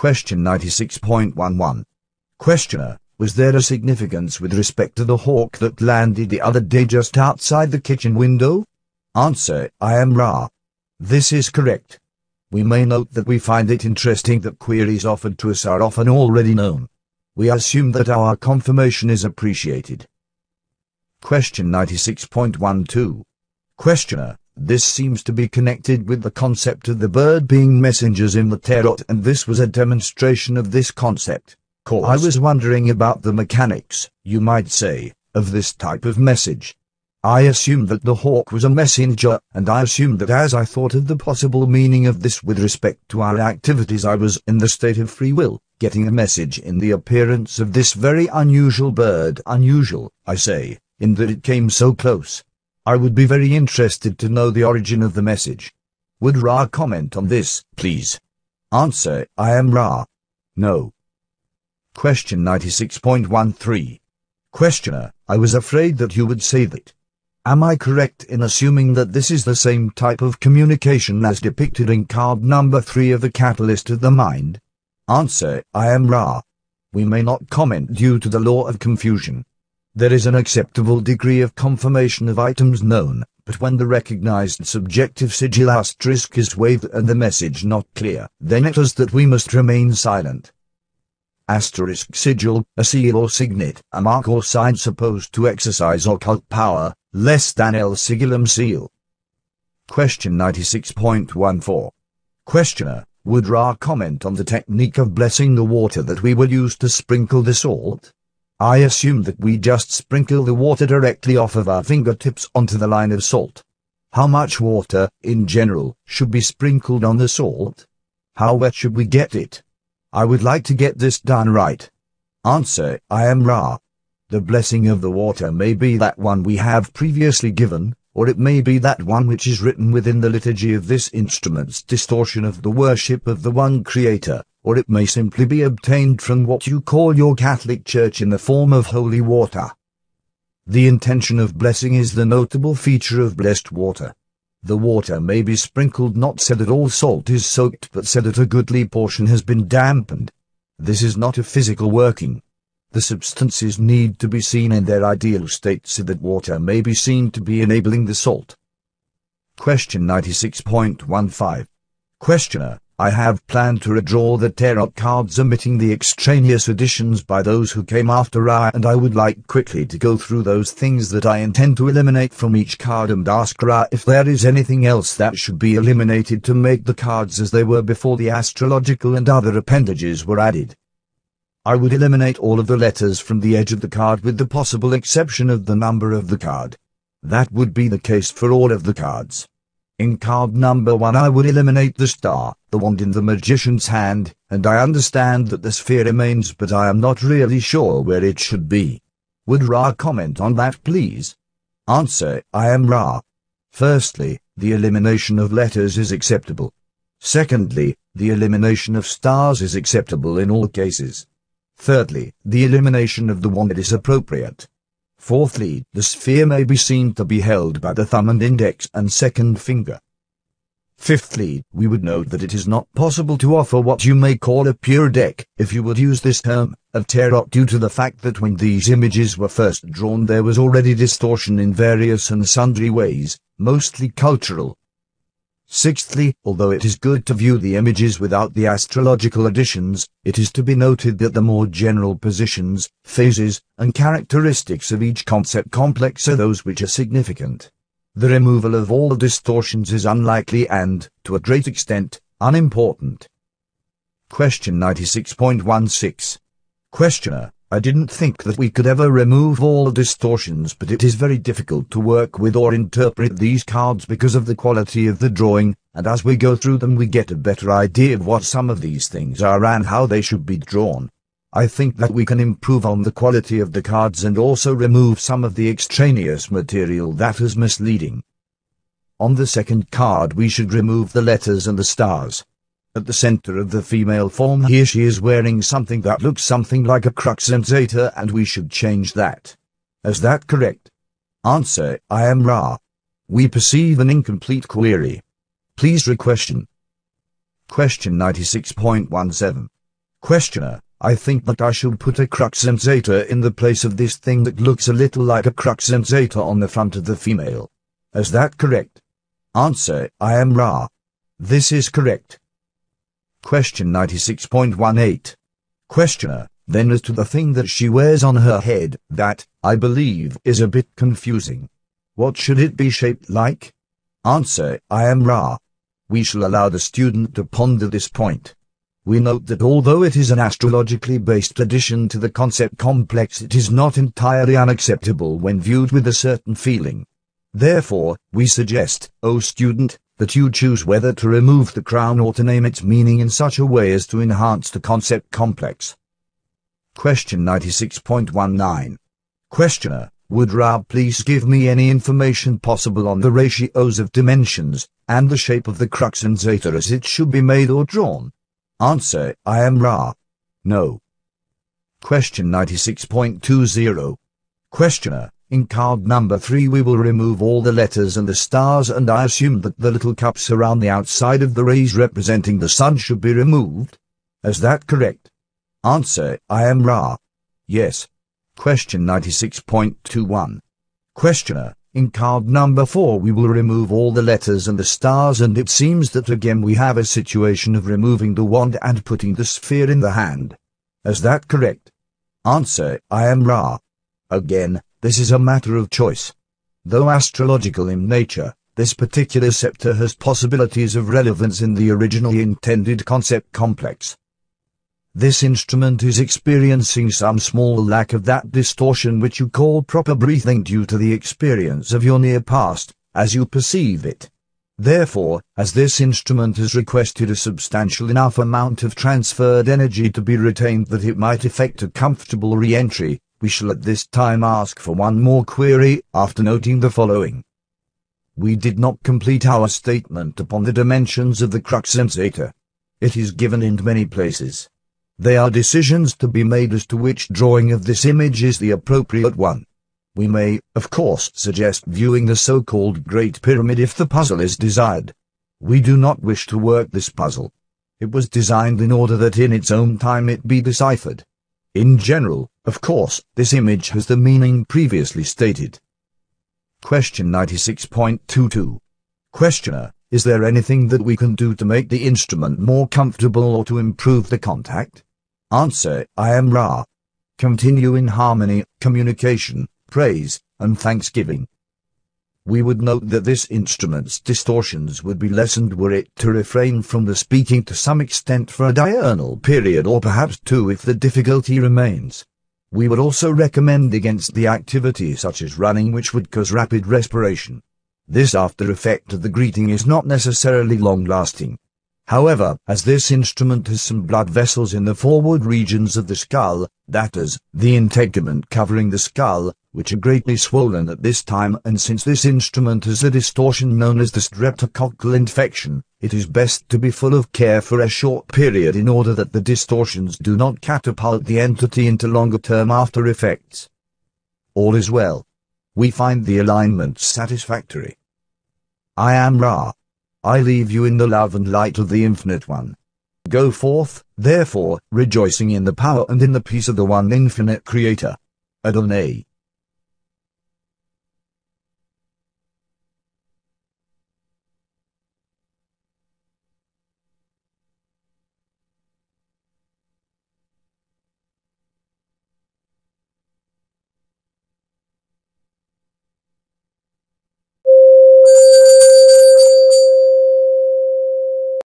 Question 96.11. Questioner, was there a significance with respect to the hawk that landed the other day just outside the kitchen window? Answer, I am Ra. This is correct. We may note that we find it interesting that queries offered to us are often already known. We assume that our confirmation is appreciated. Question 96.12. Questioner, this seems to be connected with the concept of the bird being messengers in the tarot and this was a demonstration of this concept. Course. I was wondering about the mechanics, you might say, of this type of message. I assumed that the hawk was a messenger, and I assumed that as I thought of the possible meaning of this with respect to our activities I was in the state of free will, getting a message in the appearance of this very unusual bird. Unusual, I say, in that it came so close. I would be very interested to know the origin of the message. Would Ra comment on this, please? Answer, I am Ra. No. Question 96.13. Questioner, I was afraid that you would say that. Am I correct in assuming that this is the same type of communication as depicted in card number 3 of the Catalyst of the Mind? Answer, I am Ra. We may not comment due to the law of confusion. There is an acceptable degree of confirmation of items known, but when the recognized subjective sigil asterisk is waved and the message not clear, then it is that we must remain silent. Asterisk sigil, a seal or signet, a mark or sign supposed to exercise occult power, less than El Sigillum seal. Question 96.14. Questioner, would Ra comment on the technique of blessing the water that we will use to sprinkle the salt? I assume that we just sprinkle the water directly off of our fingertips onto the line of salt. How much water, in general, should be sprinkled on the salt? How wet should we get it? I would like to get this done right. Answer, I am Ra. The blessing of the water may be that one we have previously given, or it may be that one which is written within the liturgy of this instrument's distortion of the worship of the one Creator or it may simply be obtained from what you call your Catholic Church in the form of holy water. The intention of blessing is the notable feature of blessed water. The water may be sprinkled not so that all salt is soaked but so that a goodly portion has been dampened. This is not a physical working. The substances need to be seen in their ideal state so that water may be seen to be enabling the salt. Question 96.15 Questioner I have planned to redraw the tarot cards omitting the extraneous additions by those who came after Ra and I would like quickly to go through those things that I intend to eliminate from each card and ask Ra if there is anything else that should be eliminated to make the cards as they were before the astrological and other appendages were added. I would eliminate all of the letters from the edge of the card with the possible exception of the number of the card. That would be the case for all of the cards. In card number 1 I would eliminate the star, the wand in the magician's hand, and I understand that the sphere remains but I am not really sure where it should be. Would Ra comment on that please? Answer, I am Ra. Firstly, the elimination of letters is acceptable. Secondly, the elimination of stars is acceptable in all cases. Thirdly, the elimination of the wand is appropriate. Fourthly, the sphere may be seen to be held by the thumb and index and second finger. Fifthly, we would note that it is not possible to offer what you may call a pure deck, if you would use this term, of tarot due to the fact that when these images were first drawn there was already distortion in various and sundry ways, mostly cultural, Sixthly, although it is good to view the images without the astrological additions, it is to be noted that the more general positions, phases, and characteristics of each concept complex are those which are significant. The removal of all the distortions is unlikely and, to a great extent, unimportant. Question 96.16. Questioner, I didn't think that we could ever remove all distortions but it is very difficult to work with or interpret these cards because of the quality of the drawing, and as we go through them we get a better idea of what some of these things are and how they should be drawn. I think that we can improve on the quality of the cards and also remove some of the extraneous material that is misleading. On the second card we should remove the letters and the stars. At the center of the female form here she is wearing something that looks something like a crux ansata and we should change that. Is that correct? Answer, I am Ra. We perceive an incomplete query. Please re-question. Question 96.17. Questioner, I think that I should put a crux ansata in the place of this thing that looks a little like a crux ansata on the front of the female. Is that correct? Answer, I am Ra. This is correct. Question 96.18. Questioner, then as to the thing that she wears on her head, that, I believe, is a bit confusing. What should it be shaped like? Answer, I am Ra. We shall allow the student to ponder this point. We note that although it is an astrologically based addition to the concept complex it is not entirely unacceptable when viewed with a certain feeling. Therefore, we suggest, O student, that you choose whether to remove the crown or to name its meaning in such a way as to enhance the concept complex. Question 96.19. Questioner, would Ra please give me any information possible on the ratios of dimensions, and the shape of the crux ansata as it should be made or drawn? Answer, I am Ra. No. Question 96.20. Questioner, in card number 3 we will remove all the letters and the stars and I assume that the little cups around the outside of the rays representing the sun should be removed. Is that correct? Answer, I am Ra. Yes. Question 96.21. Questioner, in card number 4 we will remove all the letters and the stars and it seems that again we have a situation of removing the wand and putting the sphere in the hand. Is that correct? Answer, I am Ra. Again, this is a matter of choice. Though astrological in nature, this particular scepter has possibilities of relevance in the originally intended concept complex. This instrument is experiencing some small lack of that distortion which you call proper breathing due to the experience of your near past, as you perceive it. Therefore, as this instrument has requested a substantial enough amount of transferred energy to be retained that it might effect a comfortable re-entry, we shall at this time ask for one more query, after noting the following. We did not complete our statement upon the dimensions of the crux ansata. It is given in many places. They are decisions to be made as to which drawing of this image is the appropriate one. We may, of course, suggest viewing the so-called Great Pyramid if the puzzle is desired. We do not wish to work this puzzle. It was designed in order that in its own time it be deciphered. In general, of course, this image has the meaning previously stated. Question 96.22. Questioner, is there anything that we can do to make the instrument more comfortable or to improve the contact? Answer, I am Ra. Continue in harmony, communication, praise, and thanksgiving. We would note that this instrument's distortions would be lessened were it to refrain from the speaking to some extent for a diurnal period or perhaps two if the difficulty remains. We would also recommend against the activity such as running which would cause rapid respiration. This after effect of the greeting is not necessarily long-lasting. However, as this instrument has some blood vessels in the forward regions of the skull, that is, the integument covering the skull, which are greatly swollen at this time and since this instrument has a distortion known as the streptococcal infection, it is best to be full of care for a short period in order that the distortions do not catapult the entity into longer-term after effects. All is well. We find the alignment satisfactory. I am Ra. I leave you in the love and light of the Infinite One. Go forth, therefore, rejoicing in the power and in the peace of the One Infinite Creator. Adonai.